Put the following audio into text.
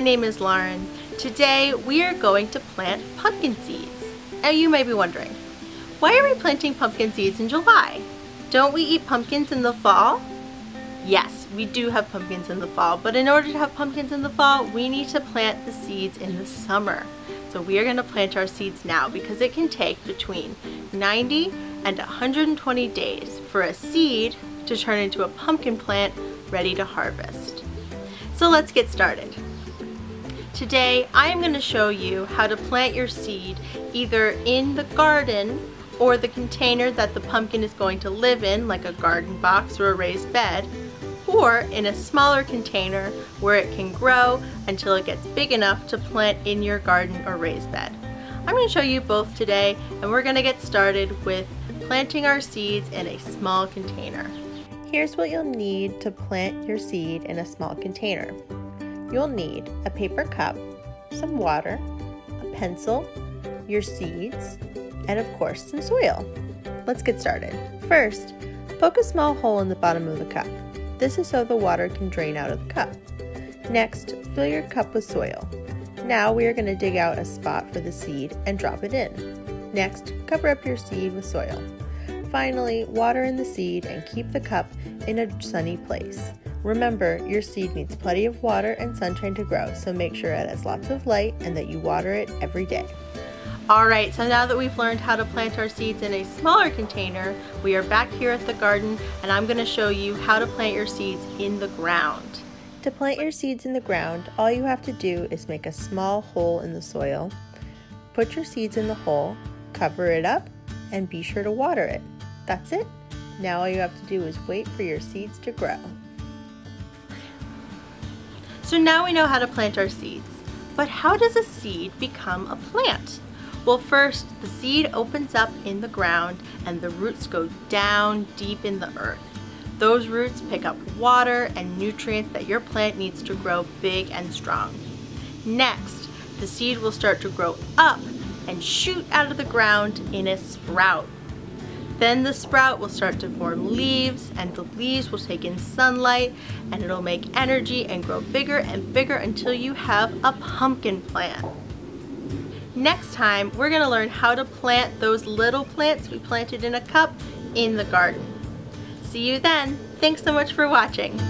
my name is Lauren. Today we are going to plant pumpkin seeds. Now you may be wondering, why are we planting pumpkin seeds in July? Don't we eat pumpkins in the fall? Yes, we do have pumpkins in the fall, but in order to have pumpkins in the fall, we need to plant the seeds in the summer. So we are going to plant our seeds now because it can take between 90 and 120 days for a seed to turn into a pumpkin plant ready to harvest. So let's get started. Today I am going to show you how to plant your seed either in the garden or the container that the pumpkin is going to live in like a garden box or a raised bed or in a smaller container where it can grow until it gets big enough to plant in your garden or raised bed. I'm going to show you both today and we're going to get started with planting our seeds in a small container. Here's what you'll need to plant your seed in a small container. You'll need a paper cup, some water, a pencil, your seeds, and of course some soil. Let's get started. First, poke a small hole in the bottom of the cup. This is so the water can drain out of the cup. Next, fill your cup with soil. Now we are going to dig out a spot for the seed and drop it in. Next, cover up your seed with soil. Finally, water in the seed and keep the cup in a sunny place. Remember, your seed needs plenty of water and sunshine to grow, so make sure it has lots of light and that you water it every day. Alright, so now that we've learned how to plant our seeds in a smaller container, we are back here at the garden and I'm going to show you how to plant your seeds in the ground. To plant your seeds in the ground, all you have to do is make a small hole in the soil, put your seeds in the hole, cover it up, and be sure to water it. That's it. Now all you have to do is wait for your seeds to grow. So now we know how to plant our seeds. But how does a seed become a plant? Well first, the seed opens up in the ground and the roots go down deep in the earth. Those roots pick up water and nutrients that your plant needs to grow big and strong. Next, the seed will start to grow up and shoot out of the ground in a sprout. Then the sprout will start to form leaves and the leaves will take in sunlight and it'll make energy and grow bigger and bigger until you have a pumpkin plant. Next time, we're gonna learn how to plant those little plants we planted in a cup in the garden. See you then. Thanks so much for watching.